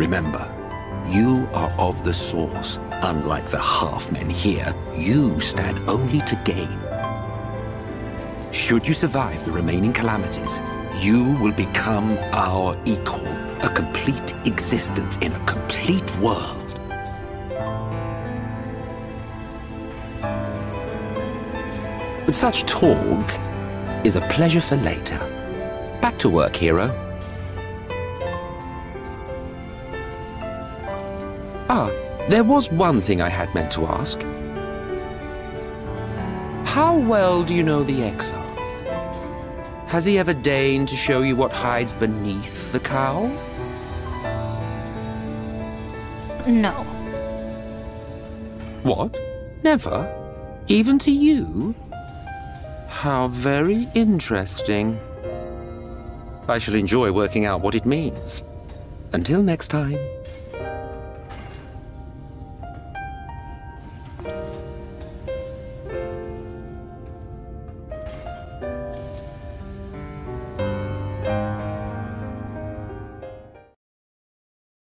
Remember, you are of the Source. Unlike the half-men here, you stand only to gain. Should you survive the remaining calamities, you will become our equal, a complete existence in a complete world. But such talk is a pleasure for later. Back to work, hero. Ah, there was one thing I had meant to ask. How well do you know the exile? Has he ever deigned to show you what hides beneath the cowl? No. What? Never? Even to you? How very interesting. I shall enjoy working out what it means. Until next time.